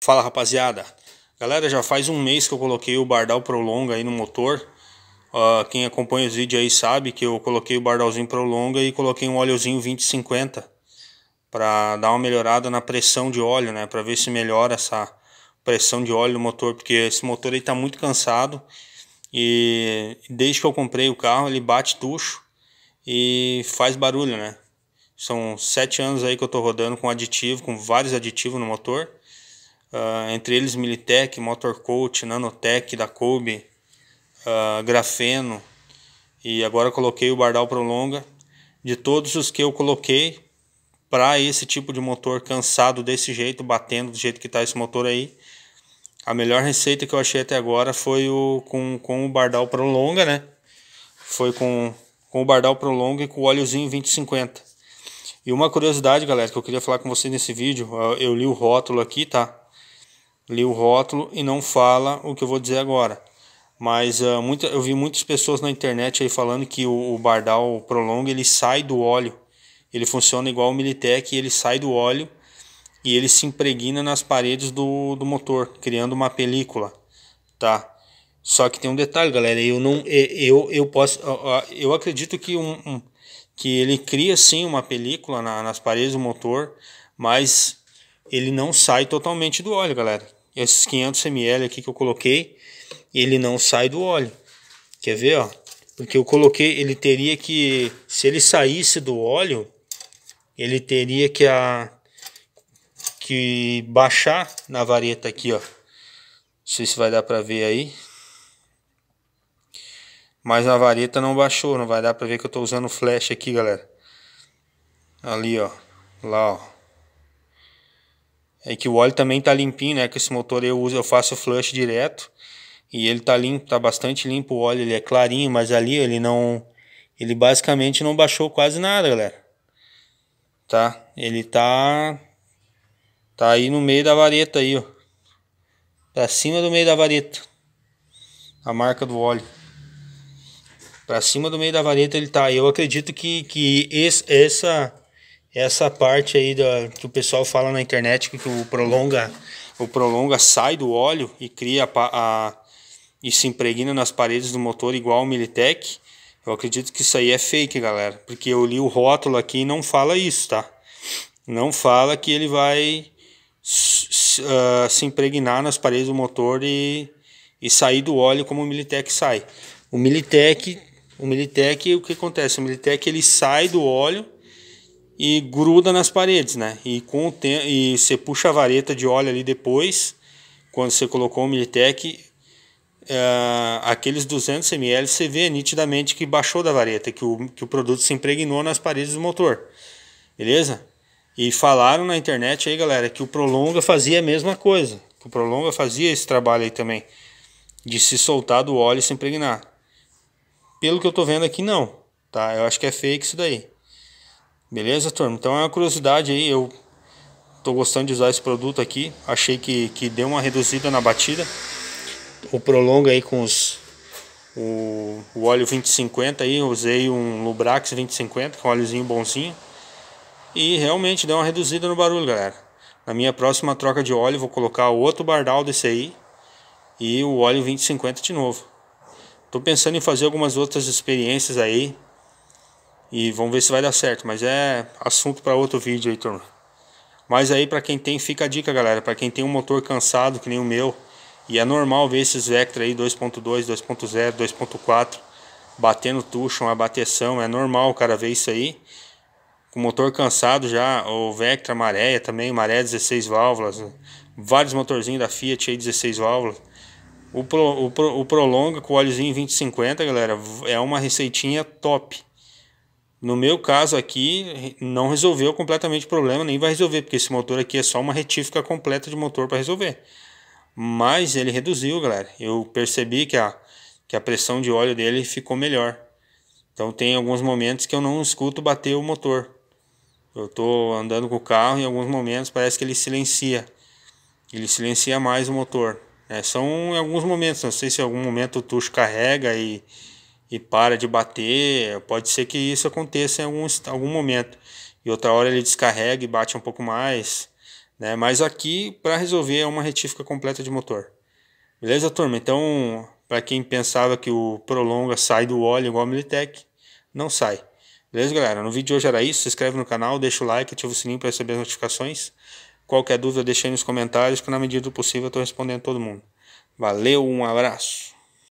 Fala rapaziada, galera já faz um mês que eu coloquei o Bardal Prolonga aí no motor. Uh, Quem acompanha os vídeos aí sabe que eu coloquei o Bardalzinho Prolonga e coloquei um óleozinho 2050 para dar uma melhorada na pressão de óleo, né, para ver se melhora essa pressão de óleo no motor, porque esse motor aí tá muito cansado. E desde que eu comprei o carro ele bate tucho e faz barulho, né? São sete anos aí que eu tô rodando com aditivo, com vários aditivos no motor Uh, entre eles Militech, Motorcoach, Nanotech da Kobe, uh, Grafeno e agora coloquei o Bardal Prolonga. De todos os que eu coloquei para esse tipo de motor cansado desse jeito, batendo do jeito que está esse motor aí, a melhor receita que eu achei até agora foi o com, com o Bardal Prolonga, né? Foi com, com o Bardal Prolonga e com o óleozinho 2050. E uma curiosidade, galera, que eu queria falar com vocês nesse vídeo, eu li o rótulo aqui, tá? Li o rótulo e não fala o que eu vou dizer agora. Mas uh, muita, eu vi muitas pessoas na internet aí falando que o, o Bardal Prolong ele sai do óleo. Ele funciona igual o Militech, ele sai do óleo e ele se impregna nas paredes do, do motor, criando uma película, tá? Só que tem um detalhe, galera, eu não eu eu posso eu acredito que um, um que ele cria sim uma película na, nas paredes do motor, mas ele não sai totalmente do óleo, galera esses 500 ml aqui que eu coloquei, ele não sai do óleo. Quer ver, ó? Porque eu coloquei, ele teria que, se ele saísse do óleo, ele teria que a que baixar na vareta aqui, ó. Não sei se vai dar para ver aí. Mas a vareta não baixou, não vai dar para ver que eu tô usando flash aqui, galera. Ali, ó. Lá, ó. É que o óleo também tá limpinho, né? Que esse motor eu uso, eu faço flush direto. E ele tá limpo, tá bastante limpo o óleo, ele é clarinho, mas ali ele não ele basicamente não baixou quase nada, galera. Tá? Ele tá tá aí no meio da vareta aí, ó. Pra cima do meio da vareta. A marca do óleo. Pra cima do meio da vareta ele tá. Eu acredito que que esse, essa essa parte aí da, que o pessoal fala na internet que o prolonga o prolonga sai do óleo e cria a, a e se impregna nas paredes do motor igual o Militech. Eu acredito que isso aí é fake, galera, porque eu li o rótulo aqui e não fala isso, tá? Não fala que ele vai uh, se impregnar nas paredes do motor e, e sair do óleo como o Militech sai. O Militech, o Militech, o que acontece? O Militech ele sai do óleo e gruda nas paredes, né? E com o tempo, e você puxa a vareta de óleo ali depois, quando você colocou o Militech, uh, aqueles 200 ml você vê nitidamente que baixou da vareta, que o, que o produto se impregnou nas paredes do motor, beleza? E falaram na internet aí, galera, que o Prolonga fazia a mesma coisa, que o Prolonga fazia esse trabalho aí também, de se soltar do óleo e se impregnar. Pelo que eu tô vendo aqui, não, tá? Eu acho que é fake isso daí. Beleza, turma? Então é uma curiosidade aí, eu tô gostando de usar esse produto aqui. Achei que, que deu uma reduzida na batida. O Prolonga aí com os o, o óleo 2050 aí, usei um Lubrax 2050, que é um óleozinho bonzinho. E realmente deu uma reduzida no barulho, galera. Na minha próxima troca de óleo, vou colocar outro bardal desse aí e o óleo 2050 de novo. Tô pensando em fazer algumas outras experiências aí e vamos ver se vai dar certo, mas é assunto para outro vídeo aí, turma. Mas aí para quem tem, fica a dica, galera, para quem tem um motor cansado que nem o meu, e é normal ver esses Vectra aí 2.2, 2.0, 2.4 batendo tucho, uma bateção, é normal o cara ver isso aí. Com motor cansado já, o Vectra Maré também, Maré 16 válvulas, vários motorzinhos da Fiat aí 16 válvulas. O, Pro, o, Pro, o Prolonga com óleozinho 2050, galera, é uma receitinha top. No meu caso aqui, não resolveu completamente o problema, nem vai resolver, porque esse motor aqui é só uma retífica completa de motor para resolver. Mas ele reduziu, galera. Eu percebi que a, que a pressão de óleo dele ficou melhor. Então tem alguns momentos que eu não escuto bater o motor. Eu estou andando com o carro e em alguns momentos parece que ele silencia. Ele silencia mais o motor. É, são alguns momentos, não sei se em algum momento o tucho carrega e e para de bater, pode ser que isso aconteça em algum, algum momento. E outra hora ele descarrega e bate um pouco mais. Né? Mas aqui, para resolver, é uma retífica completa de motor. Beleza, turma? Então, para quem pensava que o Prolonga sai do óleo igual a Militech, não sai. Beleza, galera? No vídeo de hoje era isso. Se inscreve no canal, deixa o like, ativa o sininho para receber as notificações. Qualquer dúvida, deixa aí nos comentários, que na medida do possível eu estou respondendo todo mundo. Valeu, um abraço.